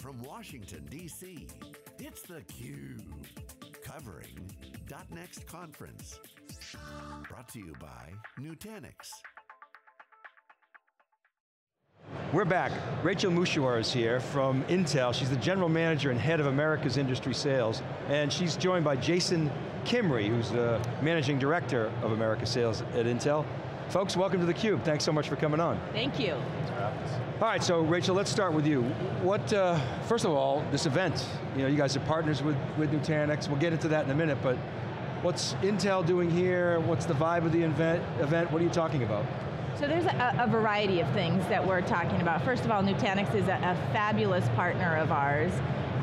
from Washington, D.C., it's theCUBE. Covering .next conference. Brought to you by Nutanix. We're back. Rachel Mushahwar is here from Intel. She's the General Manager and Head of Americas Industry Sales. And she's joined by Jason Kimrey, who's the Managing Director of America Sales at Intel. Folks, welcome to theCUBE. Thanks so much for coming on. Thank you. Thanks for having us. All right, so Rachel, let's start with you. What, uh, first of all, this event, you know, you guys are partners with, with Nutanix, we'll get into that in a minute, but what's Intel doing here? What's the vibe of the event? event? What are you talking about? So there's a, a, variety of things that we're talking about. First of all, Nutanix is a, a fabulous partner of ours,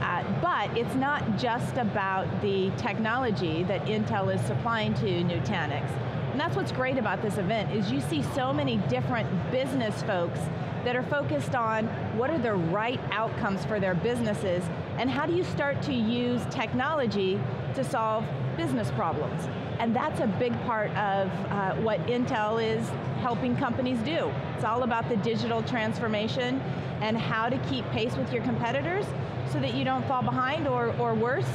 uh, but it's not just about the technology that Intel is supplying to Nutanix. And that's what's great about this event, is you see so many different business folks that are focused on what are the right outcomes for their businesses, and how do you start to use technology to solve business problems. And that's a big part of uh, what Intel is helping companies do. It's all about the digital transformation and how to keep pace with your competitors so that you don't fall behind or, or worse,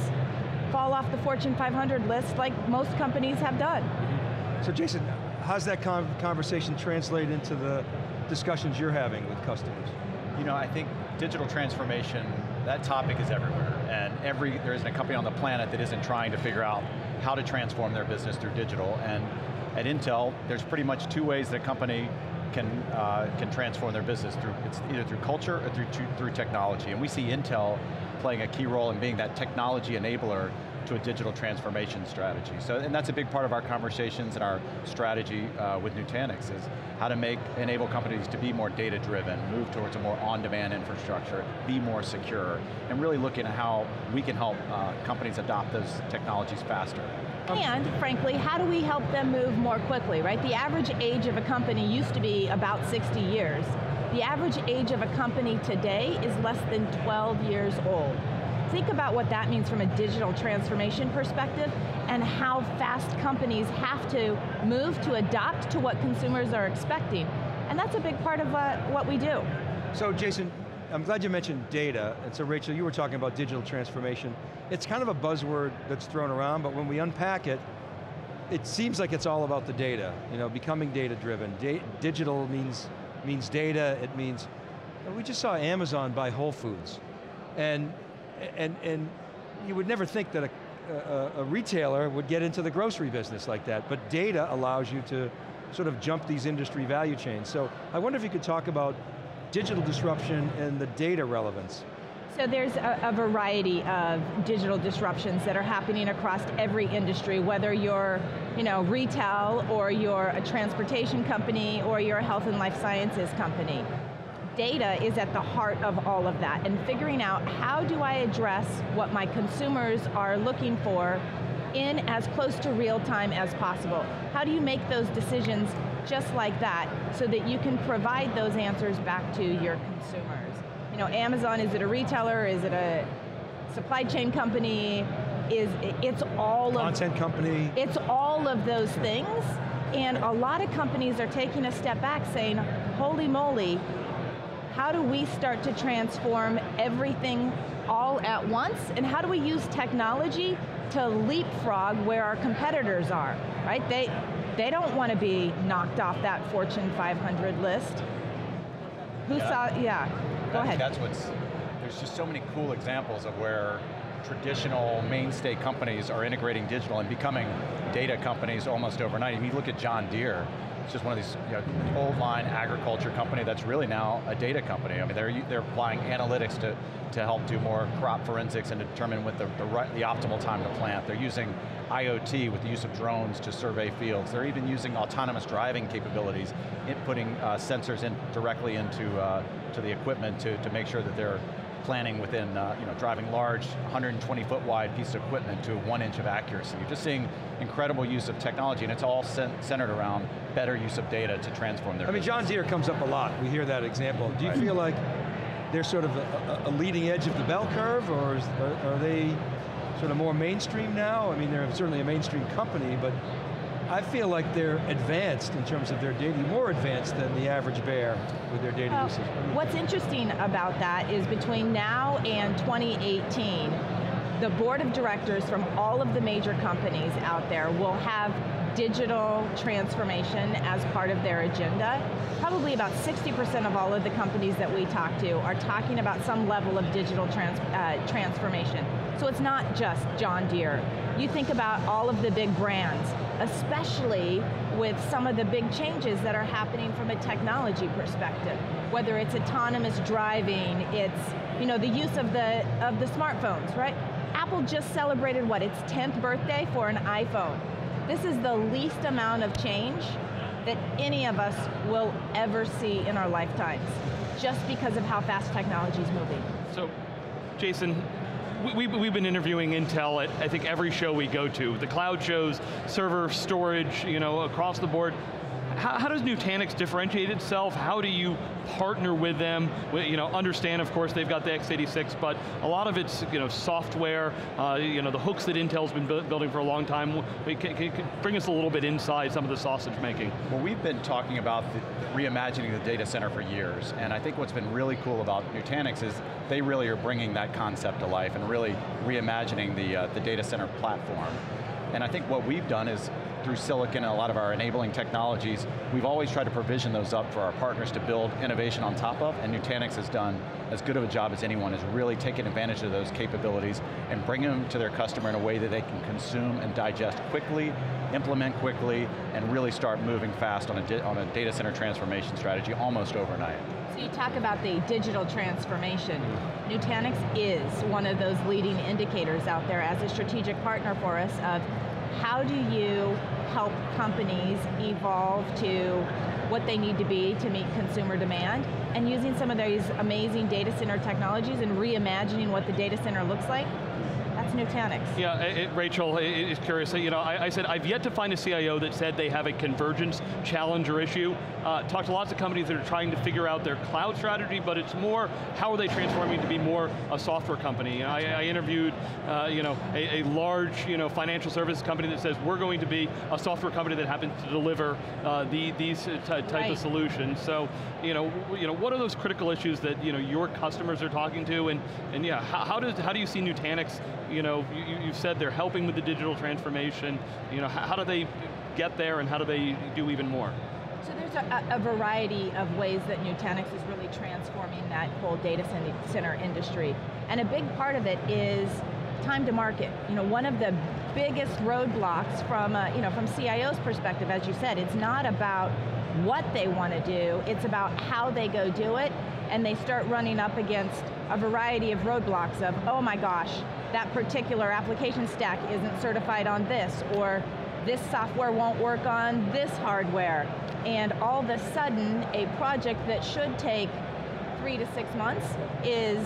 fall off the Fortune 500 list like most companies have done. So Jason, how's that conversation translate into the discussions you're having with customers? You know, I think digital transformation, that topic is everywhere. And every, there isn't a company on the planet that isn't trying to figure out how to transform their business through digital. And at Intel, there's pretty much two ways that a company can, uh, can transform their business through, it's either through culture or through, through technology. And we see Intel playing a key role in being that technology enabler to a digital transformation strategy. So, and that's a big part of our conversations and our strategy uh, with Nutanix is how to make, enable companies to be more data driven, move towards a more on-demand infrastructure, be more secure, and really looking at how we can help uh, companies adopt those technologies faster. And, frankly, how do we help them move more quickly, right? The average age of a company used to be about 60 years. The average age of a company today is less than 12 years old think about what that means from a digital transformation perspective and how fast companies have to move to adapt to what consumers are expecting. And that's a big part of what we do. So Jason, I'm glad you mentioned data, and so Rachel, you were talking about digital transformation. It's kind of a buzzword that's thrown around, but when we unpack it, it seems like it's all about the data, you know, becoming data driven. Da digital means, means data, it means, we just saw Amazon buy Whole Foods. And and, and you would never think that a, a, a, retailer would get into the grocery business like that, but data allows you to sort of jump these industry value chains. So I wonder if you could talk about digital disruption and the data relevance. So there's a, a, variety of digital disruptions that are happening across every industry, whether you're you know, retail, or you're a transportation company, or you're a health and life sciences company data is at the heart of all of that and figuring out how do I address what my consumers are looking for in as close to real time as possible. How do you make those decisions just like that so that you can provide those answers back to your consumers? You know, Amazon, is it a retailer? Is it a supply chain company? Is it's all Content of- Content company. It's all of those things and a lot of companies are taking a step back saying, holy moly, how do we start to transform everything all at once, and how do we use technology to leapfrog where our competitors are, right? They, they don't want to be knocked off that Fortune 500 list. Who yeah. saw, yeah, go ahead. That's what's, there's just so many cool examples of where traditional mainstay companies are integrating digital and becoming data companies almost overnight. I mean, you look at John Deere, it's just one of these you know, old line agriculture company that's really now a data company. I mean, they're, they're applying analytics to, to help do more crop forensics and determine what the, the, right, the optimal time to plant. They're using IoT with the use of drones to survey fields. They're even using autonomous driving capabilities, putting uh, sensors in directly into uh, to the equipment to, to make sure that they're planning within, uh, you know, driving large, 120 foot wide piece of equipment to one inch of accuracy. You're just seeing incredible use of technology and it's all centered around better use of data to transform their I mean, John Deere comes up a lot. We hear that example. Do you right. feel like they're sort of a, a, leading edge of the bell curve or is, are, are they sort of more mainstream now? I mean, they're certainly a mainstream company, but I feel like they're advanced in terms of their data, more advanced than the average bear with their data well, usage. What's interesting about that is between now and 2018, the board of directors from all of the major companies out there will have digital transformation as part of their agenda. Probably about 60% of all of the companies that we talk to are talking about some level of digital trans uh, transformation. So it's not just John Deere. You think about all of the big brands, especially with some of the big changes that are happening from a technology perspective. Whether it's autonomous driving, it's you know the use of the of the smartphones, right? Apple just celebrated what its 10th birthday for an iPhone. This is the least amount of change that any of us will ever see in our lifetimes, just because of how fast technology is moving. So, Jason, we, have been interviewing Intel at I think every show we go to. The cloud shows, server, storage, you know, across the board. How, how, does Nutanix differentiate itself? How do you partner with them? You know, understand, of course, they've got the x86, but a lot of it's you know software. Uh, you know, the hooks that Intel's been bu building for a long time. Can, can, can bring us a little bit inside some of the sausage making. Well, we've been talking about the, reimagining the data center for years, and I think what's been really cool about Nutanix is they really are bringing that concept to life and really reimagining the uh, the data center platform. And I think what we've done is through silicon and a lot of our enabling technologies, we've always tried to provision those up for our partners to build innovation on top of, and Nutanix has done as good of a job as anyone, is really taking advantage of those capabilities and bringing them to their customer in a way that they can consume and digest quickly, implement quickly, and really start moving fast on a, on a data center transformation strategy almost overnight. So you talk about the digital transformation. Nutanix is one of those leading indicators out there as a strategic partner for us of how do you help companies evolve to what they need to be to meet consumer demand and using some of these amazing data center technologies and reimagining what the data center looks like that's Nutanix. Yeah, it, Rachel is curious. You know, I, I, said I've yet to find a CIO that said they have a convergence challenge or issue. Uh, talked to lots of companies that are trying to figure out their cloud strategy, but it's more how are they transforming to be more a software company. You know, I, I, interviewed, uh, you know, a, a, large, you know, financial services company that says we're going to be a software company that happens to deliver uh, the, these type right. of solutions. So, you know, you know, what are those critical issues that you know your customers are talking to, and and yeah, how, how does how do you see Nutanix you know, you, have said they're helping with the digital transformation. You know, how, how, do they get there and how do they do even more? So there's a, a variety of ways that Nutanix is really transforming that whole data center industry. And a big part of it is time to market. You know, one of the biggest roadblocks from, a, you know, from CIO's perspective, as you said, it's not about what they want to do, it's about how they go do it, and they start running up against a variety of roadblocks of, oh my gosh, that particular application stack isn't certified on this, or this software won't work on this hardware. And all of a sudden, a project that should take three to six months is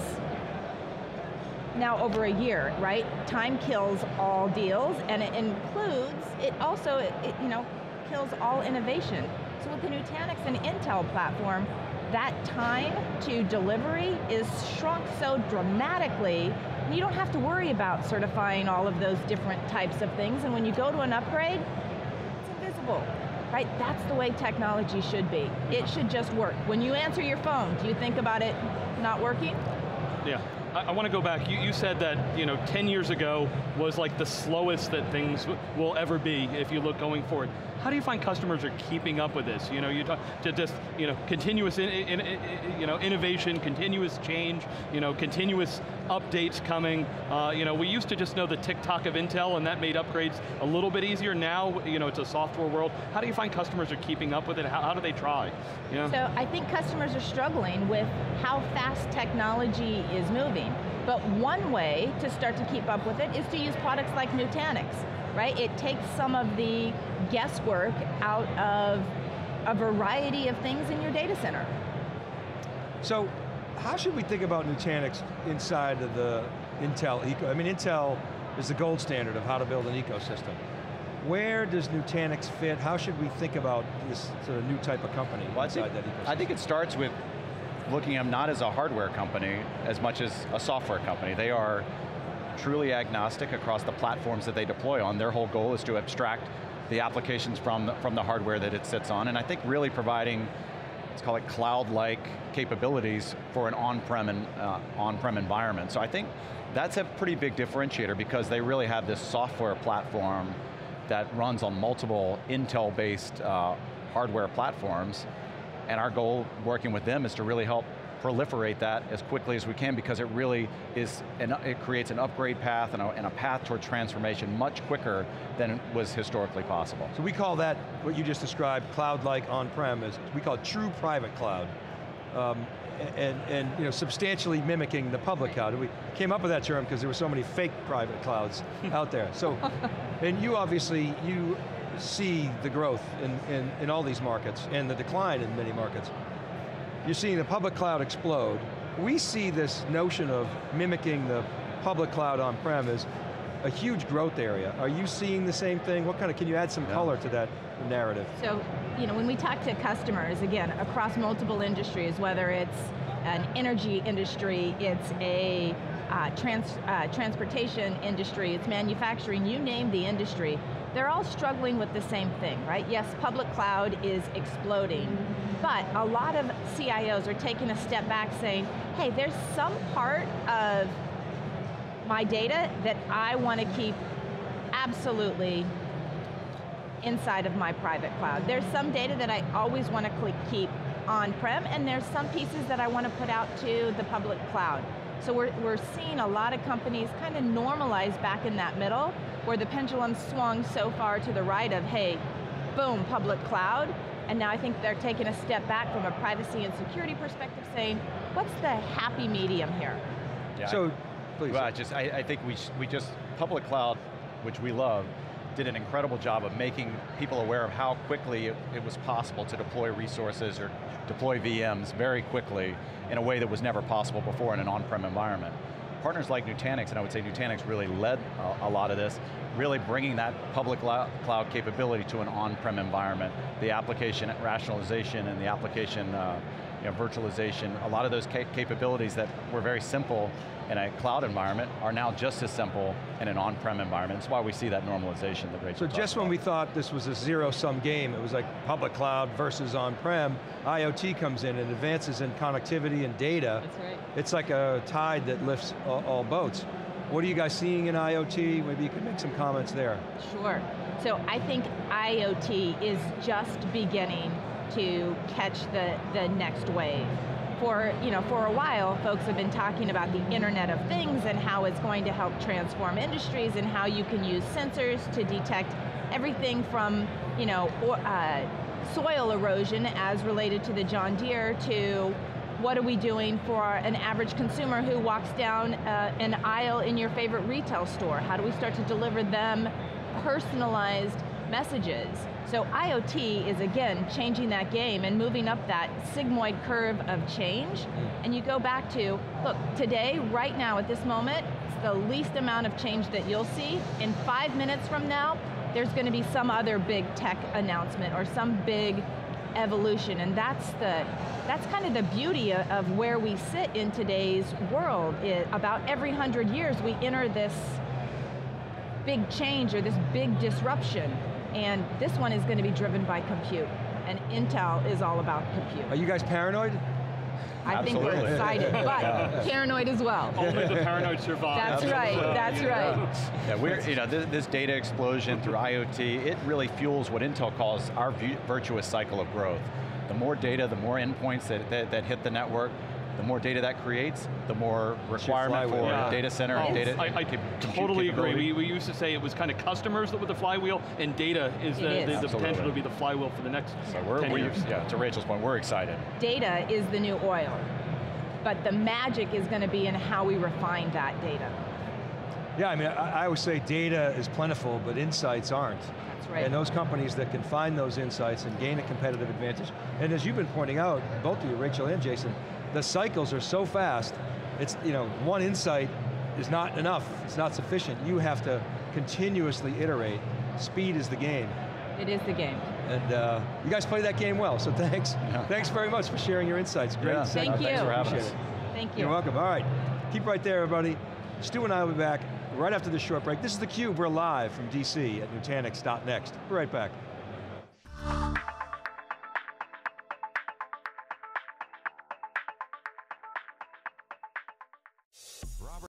now over a year, right? Time kills all deals, and it includes, it also, it, it, you know, kills all innovation. So with the Nutanix and Intel platform, that time to delivery is shrunk so dramatically and you don't have to worry about certifying all of those different types of things, and when you go to an upgrade, it's invisible, right? That's the way technology should be. It should just work. When you answer your phone, do you think about it not working? Yeah. I, I want to go back. You, you, said that you know 10 years ago was like the slowest that things will ever be if you look going forward. How do you find customers are keeping up with this? You know, you talk to just you know continuous in, in, in, you know innovation, continuous change, you know continuous updates coming. Uh, you know, we used to just know the tick-tock of Intel, and that made upgrades a little bit easier. Now, you know, it's a software world. How do you find customers are keeping up with it? How, how do they try? You know? So I think customers are struggling with how fast technology is moving. But one way to start to keep up with it is to use products like Nutanix, right? It takes some of the guesswork out of a variety of things in your data center. So, how should we think about Nutanix inside of the Intel eco? I mean, Intel is the gold standard of how to build an ecosystem. Where does Nutanix fit? How should we think about this sort of new type of company well, inside think, that ecosystem? I think it starts with looking at them not as a hardware company as much as a software company. They are truly agnostic across the platforms that they deploy on. Their whole goal is to abstract the applications from the, from the hardware that it sits on, and I think really providing, let's call it cloud-like capabilities for an on-prem uh, on-prem environment. So I think that's a pretty big differentiator because they really have this software platform that runs on multiple Intel-based uh, hardware platforms, and our goal working with them is to really help proliferate that as quickly as we can because it really is, an, it creates an upgrade path and a, and a path toward transformation much quicker than was historically possible. So we call that, what you just described, cloud-like on-prem, is we call it true private cloud. Um, and, and you know, substantially mimicking the public cloud. We came up with that term because there were so many fake private clouds out there. So, and you obviously, you see the growth in, in, in all these markets and the decline in many markets. You're seeing the public cloud explode. We see this notion of mimicking the public cloud on-prem as a huge growth area. Are you seeing the same thing? What kind of, can you add some yeah. color to that narrative? So, you know, when we talk to customers, again, across multiple industries, whether it's an energy industry, it's a uh, trans, uh, transportation industry, it's manufacturing, you name the industry, they're all struggling with the same thing, right? Yes, public cloud is exploding, but a lot of CIOs are taking a step back saying, hey, there's some part of my data that I want to keep absolutely inside of my private cloud. There's some data that I always want to keep on-prem, and there's some pieces that I want to put out to the public cloud. So we're, we're seeing a lot of companies kind of normalize back in that middle, where the pendulum swung so far to the right of, hey, boom, public cloud, and now I think they're taking a step back from a privacy and security perspective saying, what's the happy medium here? Yeah, so, please. Well, I just, I, I think we, we just, public cloud, which we love, did an incredible job of making people aware of how quickly it, it was possible to deploy resources or deploy VMs very quickly in a way that was never possible before in an on-prem environment. Partners like Nutanix, and I would say Nutanix really led a, a lot of this, really bringing that public cloud capability to an on-prem environment, the application rationalization and the application uh, you know, virtualization, a lot of those capabilities that were very simple in a cloud environment are now just as simple in an on-prem environment. That's why we see that normalization that Rachel So just when about. we thought this was a zero-sum game, it was like public cloud versus on-prem, IoT comes in and advances in connectivity and data. That's right. It's like a tide that lifts all, all boats. What are you guys seeing in IoT? Maybe you could make some comments there. Sure. So I think IoT is just beginning to catch the, the next wave for, you know, for a while, folks have been talking about the Internet of Things and how it's going to help transform industries and how you can use sensors to detect everything from, you know, or, uh, soil erosion as related to the John Deere to what are we doing for an average consumer who walks down uh, an aisle in your favorite retail store? How do we start to deliver them personalized messages? So IoT is again changing that game and moving up that sigmoid curve of change. Mm. And you go back to, look, today, right now at this moment, it's the least amount of change that you'll see. In five minutes from now, there's going to be some other big tech announcement or some big evolution, and that's the that's kind of the beauty of where we sit in today's world. It, about every hundred years, we enter this big change or this big disruption. And this one is going to be driven by compute. And Intel is all about compute. Are you guys paranoid? I Absolutely. think we're excited, but paranoid as well. Only the paranoid survive. That's right, that's right. Yeah, we're, you know, this, this, data explosion through IoT, it really fuels what Intel calls our virtuous cycle of growth. The more data, the more endpoints that, that, that hit the network, the more data that creates, the more requirement for yeah. data center oh, and data. I, I totally agree. We, we used to say it was kind of customers that were the flywheel, and data is the, is. the, the potential to be the flywheel for the next so we're, 10 years. Yeah, to Rachel's point, we're excited. Data is the new oil, but the magic is going to be in how we refine that data. Yeah, I mean, I, I always say data is plentiful, but insights aren't. That's right. And those companies that can find those insights and gain a competitive advantage, and as you've been pointing out, both of you, Rachel and Jason, the cycles are so fast, it's, you know, one insight is not enough, it's not sufficient. You have to continuously iterate. Speed is the game. It is the game. And uh, you guys play that game well, so thanks. Yeah. Thanks very much for sharing your insights. Great. Yeah. Thank you. Thanks for having us. Thank you. You're welcome. All right, keep right there, everybody. Stu and I will be back right after this short break. This is theCUBE, we're live from DC at Nutanix.next. We're right back.